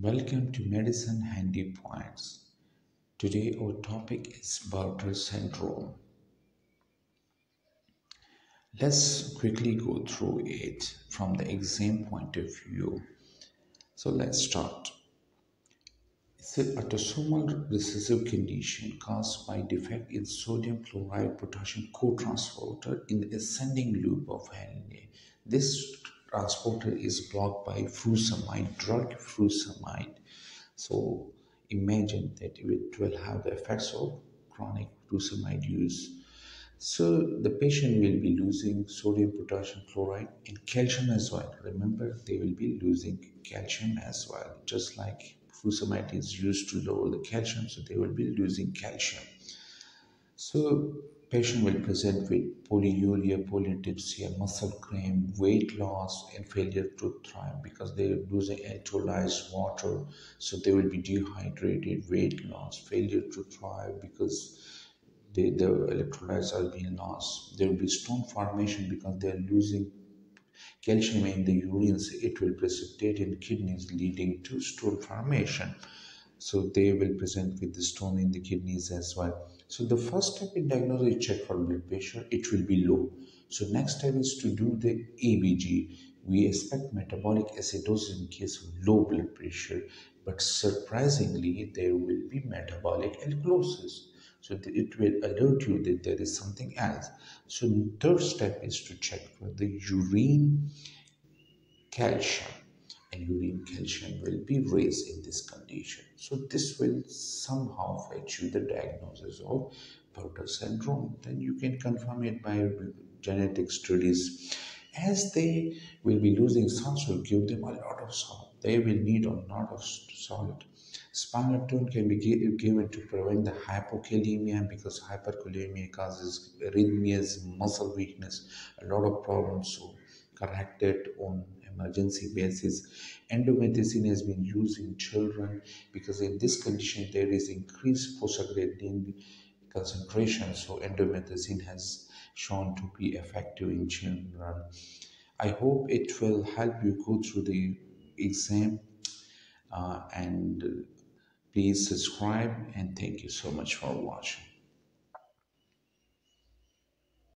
Welcome to Medicine Handy Points. Today our topic is Bartter syndrome. Let's quickly go through it from the exam point of view. So let's start. It's an autosomal recessive condition caused by defect in sodium chloride potassium cotransporter in the ascending loop of Henle. This transporter is blocked by furosemide, drug furosemide. So imagine that it will have the effects of chronic furosemide use. So the patient will be losing sodium, potassium chloride and calcium as well. Remember, they will be losing calcium as well, just like furosemide is used to lower the calcium, so they will be losing calcium. So Patient will present with polyuria, polydipsia, muscle cramp, weight loss, and failure to thrive because they are losing electrolytes, water. So they will be dehydrated, weight loss, failure to thrive because they, the electrolytes are being lost. There will be stone formation because they are losing calcium in the urine. So it will precipitate in kidneys, leading to stone formation. So they will present with the stone in the kidneys as well. So the first step in diagnosis is check for blood pressure. It will be low. So next step is to do the ABG. We expect metabolic acidosis in case of low blood pressure, but surprisingly there will be metabolic alkalosis. So it will alert you that there is something else. So third step is to check for the urine calcium urine calcium will be raised in this condition. So this will somehow fetch you the diagnosis of Bartter syndrome. Then you can confirm it by genetic studies. As they will be losing salt, so give them a lot of salt. They will need a lot of salt. Spironolactone can be given to prevent the hypokalemia because hyperkalemia causes arrhythmias, muscle weakness, a lot of problems. So correct it on emergency basis. Indomethacin has been used in children because in this condition there is increased prostaglandin concentration. So indomethacin has shown to be effective in children. I hope it will help you go through the exam uh, and please subscribe and thank you so much for watching.